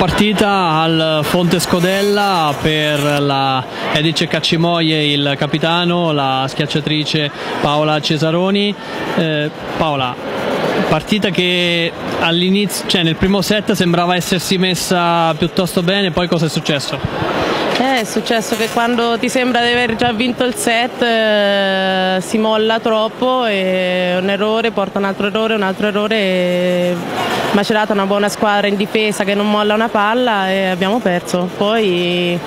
Partita al Fonte Scodella per la Edice Caccimoie, il capitano, la schiacciatrice Paola Cesaroni. Eh, Paola, partita che all'inizio, cioè nel primo set sembrava essersi messa piuttosto bene, poi cosa è successo? Eh, è successo che quando ti sembra di aver già vinto il set eh, si molla troppo e un errore porta un altro errore, un altro errore. E Macerata una buona squadra in difesa che non molla una palla e abbiamo perso. Poi,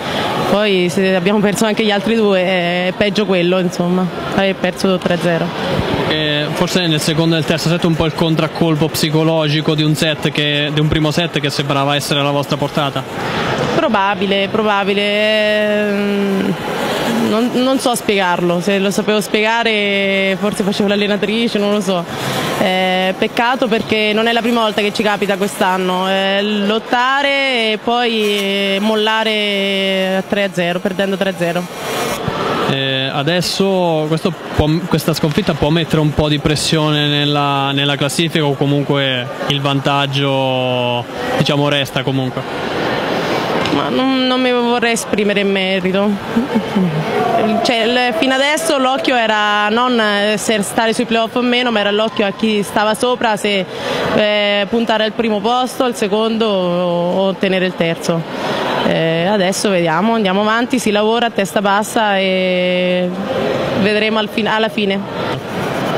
poi abbiamo perso anche gli altri due, è peggio quello insomma, hai perso 3-0. Eh, forse nel secondo e nel terzo set un po' il contraccolpo psicologico di un, set che, di un primo set che sembrava essere alla vostra portata. Probabile, probabile. Non, non, so spiegarlo, se lo sapevo spiegare forse facevo l'allenatrice, non lo so. Eh, peccato perché non è la prima volta che ci capita quest'anno, eh, lottare e poi mollare 3-0, perdendo 3-0. Eh, adesso può, questa sconfitta può mettere un po' di pressione nella, nella classifica o comunque il vantaggio diciamo, resta comunque? Ma non, non mi vorrei esprimere in merito. Cioè, fino adesso l'occhio era non se stare sui playoff o meno, ma era l'occhio a chi stava sopra, se eh, puntare al primo posto, al secondo o ottenere il terzo. Eh, adesso vediamo, andiamo avanti, si lavora a testa bassa e vedremo al fin alla fine.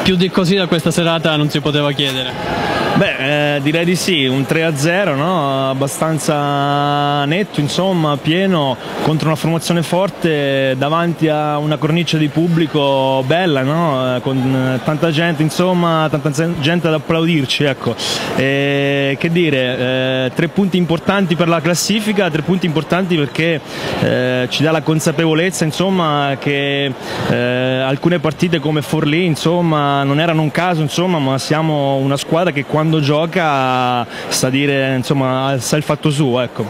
Più di così da questa serata non si poteva chiedere. Beh, eh, direi di sì, un 3-0, no? abbastanza netto, insomma, pieno, contro una formazione forte, davanti a una cornice di pubblico bella, no? con tanta gente, insomma, tanta gente ad applaudirci. Ecco. E, che dire, eh, tre punti importanti per la classifica, tre punti importanti perché eh, ci dà la consapevolezza insomma, che eh, alcune partite come Forlì insomma, non erano un caso, insomma, ma siamo una squadra che quando quando gioca sa dire, insomma, sa il fatto suo, ecco.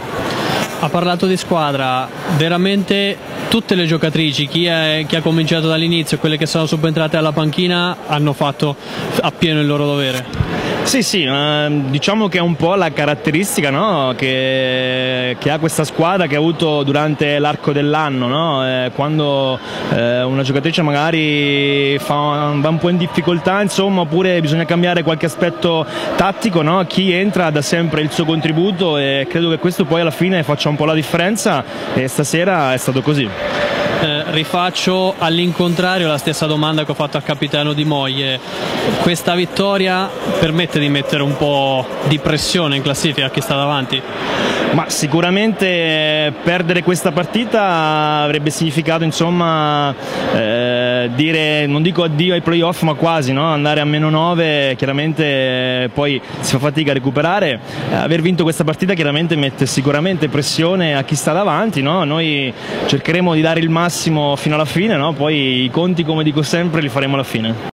Ha parlato di squadra, veramente tutte le giocatrici, chi, è, chi ha cominciato dall'inizio quelle che sono subentrate alla panchina hanno fatto appieno il loro dovere. Sì, sì, eh, diciamo che è un po' la caratteristica no? che, che, ha questa squadra che ha avuto durante l'arco dell'anno, no? eh, quando eh, una giocatrice magari fa, va un po' in difficoltà, insomma, oppure bisogna cambiare qualche aspetto tattico, no? chi entra dà sempre il suo contributo e credo che questo poi alla fine faccia un po' la differenza e stasera è stato così. Eh, rifaccio all'incontrario la stessa domanda che ho fatto al capitano di Moglie. Questa vittoria permette di mettere un po' di pressione in classifica a chi sta davanti? Ma sicuramente perdere questa partita avrebbe significato insomma eh, dire non dico addio ai playoff ma quasi no? andare a meno 9 chiaramente poi si fa fatica a recuperare eh, aver vinto questa partita chiaramente mette sicuramente pressione a chi sta davanti no? noi cercheremo di dare il massimo fino alla fine no? poi i conti come dico sempre li faremo alla fine